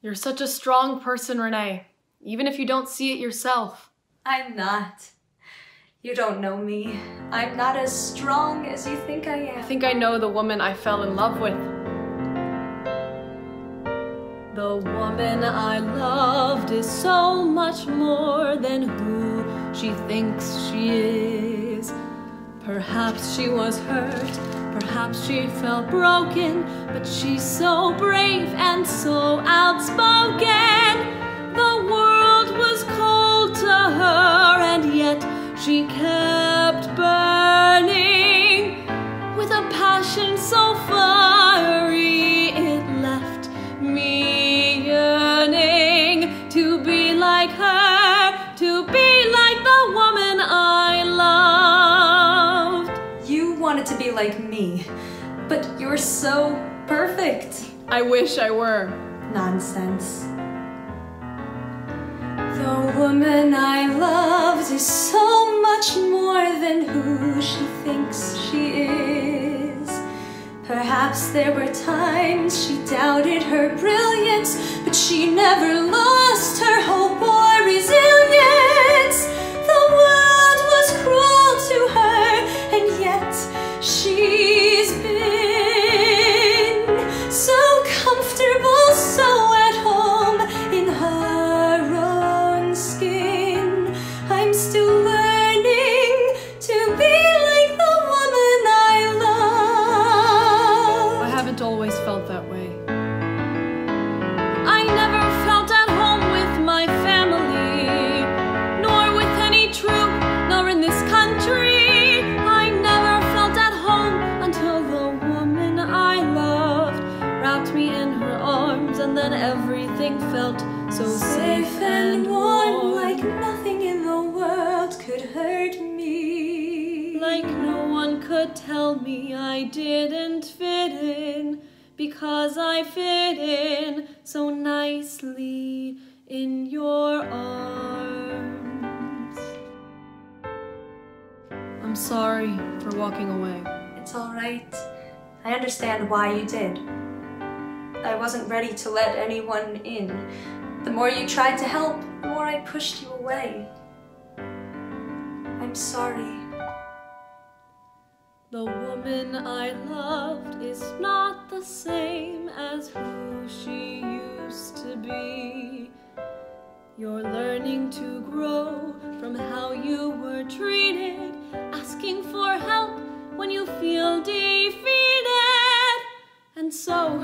You're such a strong person, Renee, even if you don't see it yourself. I'm not. You don't know me. I'm not as strong as you think I am. I think I know the woman I fell in love with. The woman I loved is so much more than who she thinks she is. Perhaps she was hurt, perhaps she felt broken, but she's so brave and so outspoken. The world was cold to her, and yet she kept burning with a passion so fiery it left me yearning to be like her, to be like the woman I loved. You wanted to be like me, but you're so perfect. I wish I were. Nonsense. The woman I loved is so much more than who she thinks she is. Perhaps there were times she doubted her brilliance, but she never lost her hope haven't always felt that way. I never felt at home with my family, nor with any troop, nor in this country. I never felt at home until the woman I loved wrapped me in her arms, and then everything felt so safe and warm, like nothing in the world could hurt me. Like no could tell me I didn't fit in because I fit in so nicely in your arms. I'm sorry for walking away. It's alright. I understand why you did. I wasn't ready to let anyone in. The more you tried to help, the more I pushed you away. I'm sorry. The woman I loved is not the same as who she used to be. You're learning to grow from how you were treated, asking for help when you feel defeated. And so,